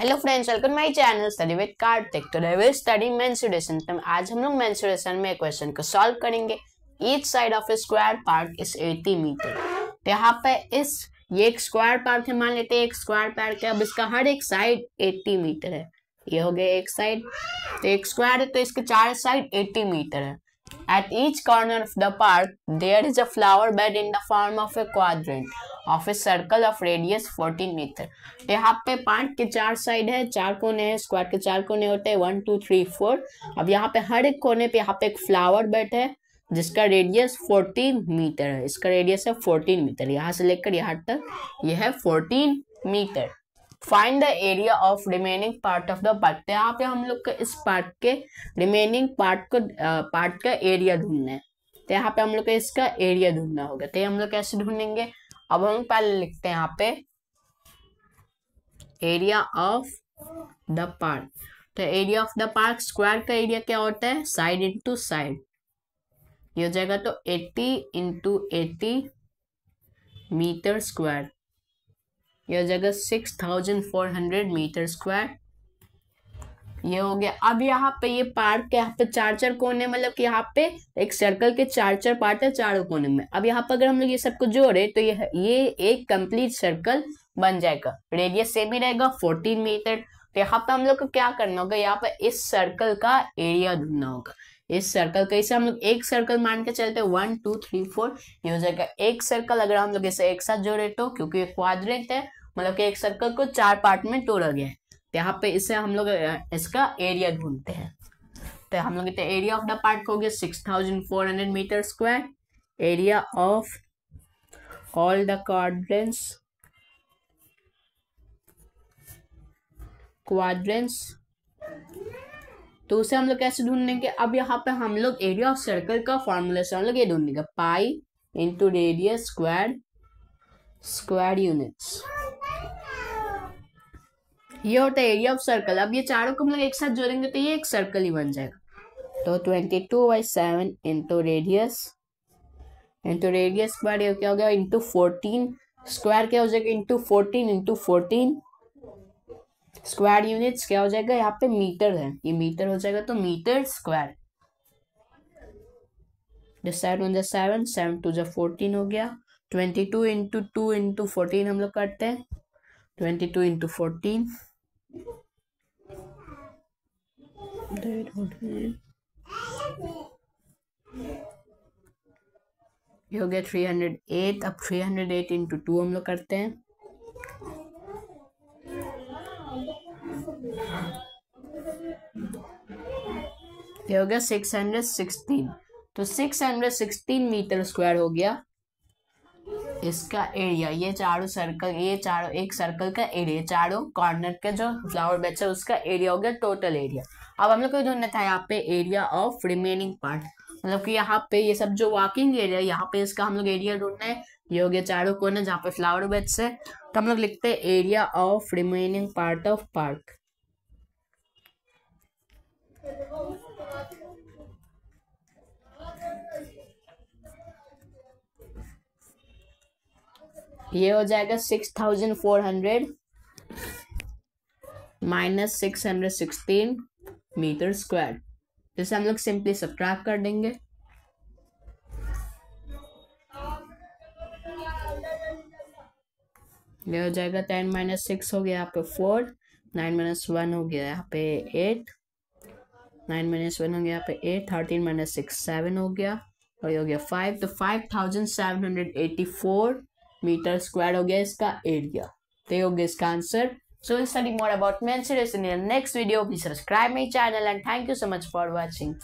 Hello friends welcome my channel study with Kartik today we study mensuration तो आज हम लोग मेंसुरेशन में क्वेश्चन को सॉल्व करेंगे. Each side of a square part is 80 metre तो यहाँ पे इस, ये एक स्क्वायर पार्ट है, मान लेते हैं एक स्क्वायर पार्ट है अब इसका हर एक साइड 80 मीटर है. ये हो गया एक साइड तो एक स्क्वायर है तो इसके चार साइड 80 मीटर है. At each corner of the park, there is a flower bed in the form of a quadrant of a circle of radius 14 meter. यहाँ पे पार्क के चार साइड है चार कोने हैं स्क्वायर के चार कोने होते हैं वन टू थ्री फोर अब यहाँ पे हर एक कोने पे यहाँ पे एक फ्लावर बेड है जिसका रेडियस 14 मीटर है। इसका रेडियस है 14 मीटर यहाँ से लेकर यहाँ तक यह है 14 metre find the area of remaining part of the part तो यहाँ पे हम लोग का इस पार्ट के रिमेनिंग पार्ट को पार्ट का एरिया ढूंढना है। तो यहाँ पे हम लोग का इसका एरिया ढूंढना होगा। तो हम लोग कैसे ढूंढेंगे? अब हम पहले लिखते हैं यहाँ पे। एरिया ऑफ़ द पार्ट तो area of the park square का एरिया क्या होता है? साइड इंटू साइड ये हो जाएगा तो 80 इंटू एटी मीटर स्क्वायर ये हो जाएगा six thousand four hundred metre square. ये हो गया। अब यहाँ पे ये पार्ट के यहाँ पे चार चार कोने मतलब कि यहाँ पे एक सर्कल के चार चार पार्ट है चारों कोने में। अब यहाँ पे अगर हम लोग ये सब कुछ जोड़े तो ये ये एक कंप्लीट सर्कल बन जाएगा। रेडियस सेम ही रहेगा फोर्टीन मीटर तो यहाँ पे हम लोग को क्या करना होगा, यहाँ पे इस सर्कल का एरिया ढूंढना होगा। इस सर्कल का, इसे हम लोग एक सर्कल मान के चलते वन टू थ्री फोर ये हो जाएगा। एक सर्कल अगर हम लोग इसे एक साथ जोड़े तो क्योंकि क्वाड्रेंट है मतलब कि एक सर्कल को चार पार्ट में तोड़ा गया है। तो यहाँ पे इसे हम लोग इसका एरिया ढूंढते हैं। तो हम लोग कहते हैं एरिया ऑफ़ द पार्ट हो गया six thousand four hundred metre square area of all the quadrants quadrants तो उसे हम लोग कैसे ढूंढेंगे? अब यहाँ पे हम लोग एरिया ऑफ़ सर्कल का फॉर्मूला से हम लोग ये ढूंढेंगे। Pi into radius square square units ये होता है एरिया ऑफ़ सर्कल अब ये चारों को हम लोग एक साथ जोड़ेंगे तो ये एक सर्कल ही बन जाएगा। तो twenty two by seven into radius into radius square क्या हो गया? इंटू फोर्टीन स्क्वायर क्या हो जाएगा? Into fourteen into fourteen square units क्या हो जाएगा? यहाँ पे मीटर है। ये मीटर हो जाएगा तो metre square seven one seven seven two जो फोर्टीन हो गया। Twenty two into two into fourteen हम लोग करते हैं। ट्वेंटी टू इंटू फोर्टीन ये हो गया थ्री हंड्रेड एट अब three hundred eight into two हम लोग करते हैं। ये हो गया सिक्स हंड्रेड सिक्सटीन तो six hundred sixteen metre square हो गया। इसका एरिया ये चारों सर्कल ये चारों, एक सर्कल का एरिया चारों कॉर्नर के जो फ्लावर बेच है, उसका एरिया हो गया टोटल एरिया अब हम लोग को ढूंढना था यहाँ पे एरिया ऑफ़ रिमेनिंग पार्ट मतलब कि यहाँ पे ये सब जो वॉकिंग एरिया यहाँ पे इसका हम लोग एरिया ढूंढना है. ये हो गया चारों कोने जहाँ पे फ्लावर बेच है. तो हम लोग लिखते हैं area of remaining part of park ये हो जाएगा six thousand four hundred minus six hundred sixteen metre square. जैसे हम लोग सिंपली सब्ट्रैक्ट कर देंगे। ये हो जाएगा टेन माइनस सिक्स हो गया यहाँ पे फोर, नाइन माइनस वन हो गया यहाँ पे एट, नाइन माइनस वन हो गया यहाँ पे eight, thirteen minus six seven हो गया, और ये हो गया फाइव तो five thousand seven hundred eighty four metre square हो गया इसका एरिया तो ये हो गया इसका answer So we'll study more about mensuration in the next video. Please subscribe my channel and thank you so much for watching.